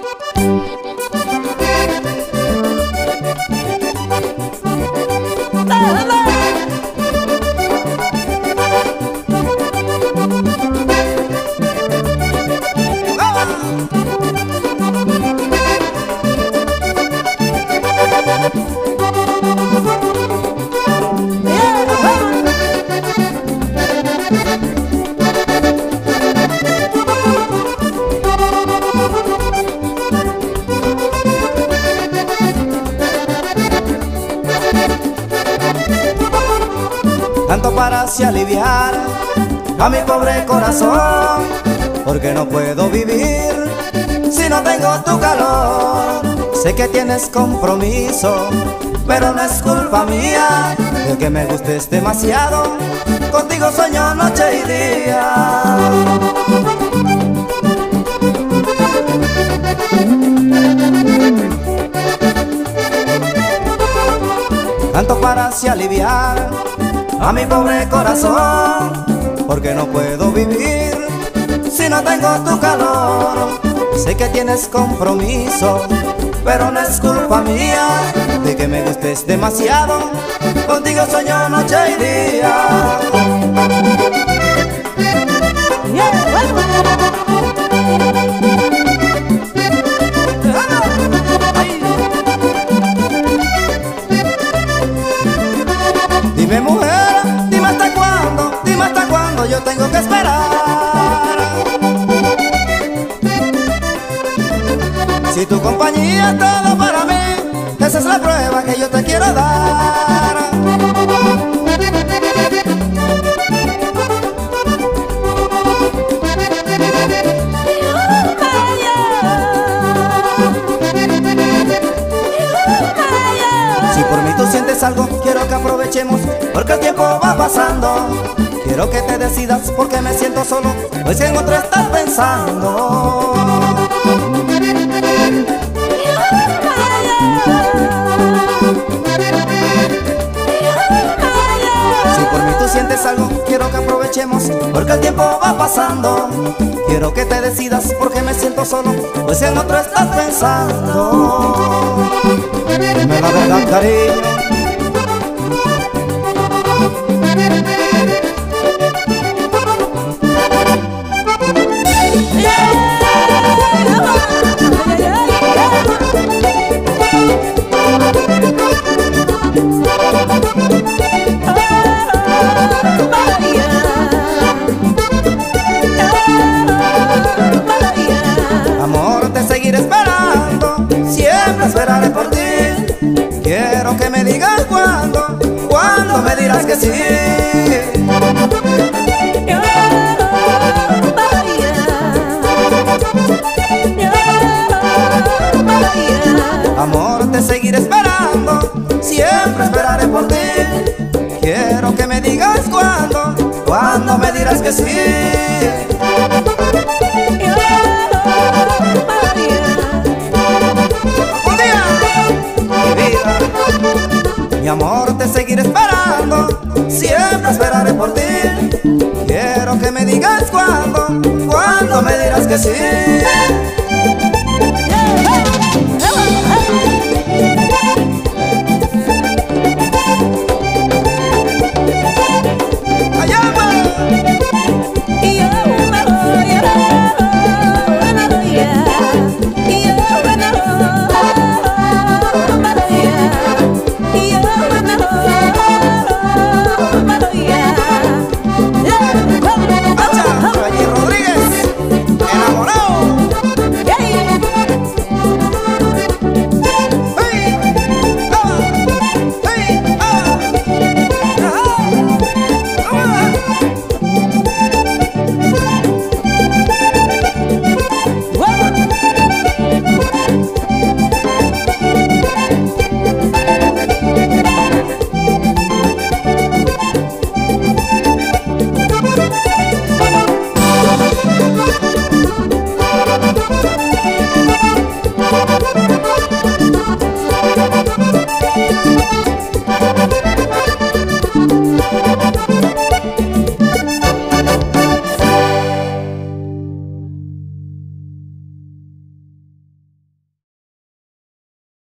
Música Tanto para así aliviar a mi pobre corazón, porque no puedo vivir si no tengo tu calor. Sé que tienes compromiso, pero no es culpa mía de que me gustes demasiado. Contigo sueño noche y día. Tanto para así aliviar a mi pobre corazón, porque no puedo vivir si no tengo tu calor. Sé que tienes compromiso, pero no es culpa mía de que me gustes demasiado. Contigo sueño noche y día. Tengo que esperar. Si tu compañía es todo para mí, esa es la prueba que yo te quiero dar. Si por mí tú sientes algo, quiero que aprovechemos, porque el tiempo va pasando. Quiero que te decidas porque me siento solo, si en otro estás pensando. Si por mí tú sientes algo, quiero que aprovechemos, porque el tiempo va pasando. Quiero que te decidas porque me siento solo, si en otro estás pensando. Dime la verdad, cariño. Amor, te seguiré esperando, siempre esperaré por ti. Quiero que me digas cuándo, cuándo me dirás que sí. Mi amor, te seguiré esperando, siempre esperaré por ti. Quiero que me digas cuándo, cuándo me dirás que sí.